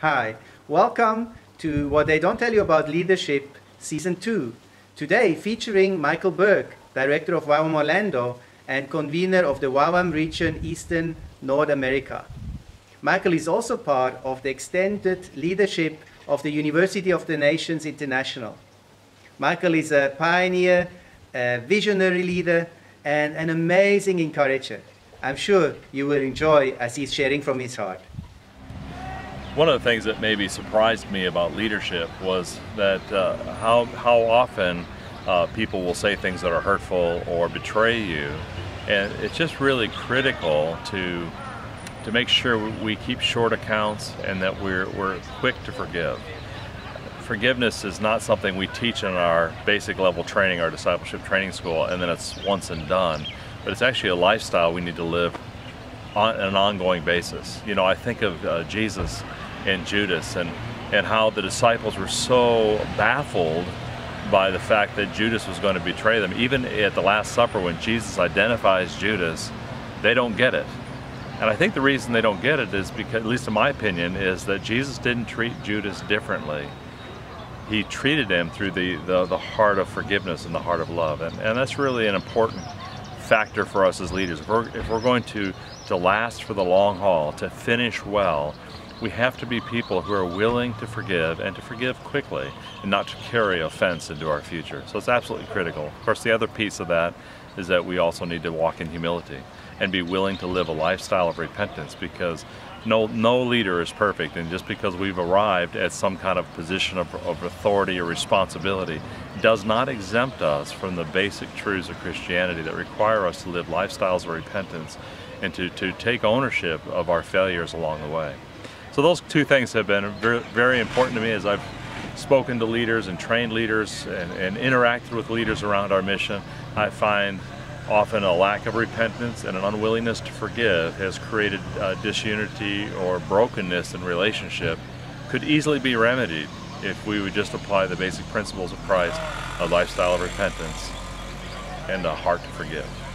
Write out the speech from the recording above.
Hi, welcome to What They Don't Tell You About Leadership Season 2. Today featuring Michael Berg, Director of YWAM Orlando and convener of the YWAM region Eastern North America. Michael is also part of the extended leadership of the University of the Nations International. Michael is a pioneer, a visionary leader, and an amazing encourager. I'm sure you will enjoy as he's sharing from his heart. One of the things that maybe surprised me about leadership was that uh, how, how often uh, people will say things that are hurtful or betray you. And it's just really critical to, to make sure we keep short accounts and that we're, we're quick to forgive. Forgiveness is not something we teach in our basic level training, our discipleship training school, and then it's once and done. But it's actually a lifestyle we need to live on an ongoing basis. You know, I think of uh, Jesus and Judas and, and how the disciples were so baffled by the fact that Judas was going to betray them. Even at the Last Supper, when Jesus identifies Judas, they don't get it. And I think the reason they don't get it is because, at least in my opinion, is that Jesus didn't treat Judas differently. He treated him through the, the, the heart of forgiveness and the heart of love. And, and that's really an important factor for us as leaders. If we're, if we're going to, to last for the long haul, to finish well, we have to be people who are willing to forgive and to forgive quickly and not to carry offense into our future. So it's absolutely critical. Of course, the other piece of that is that we also need to walk in humility and be willing to live a lifestyle of repentance because no, no leader is perfect and just because we've arrived at some kind of position of, of authority or responsibility does not exempt us from the basic truths of Christianity that require us to live lifestyles of repentance and to, to take ownership of our failures along the way. So those two things have been very, important to me as I've spoken to leaders and trained leaders and, and interacted with leaders around our mission. I find often a lack of repentance and an unwillingness to forgive has created uh, disunity or brokenness in relationship could easily be remedied if we would just apply the basic principles of Christ, a lifestyle of repentance, and a heart to forgive.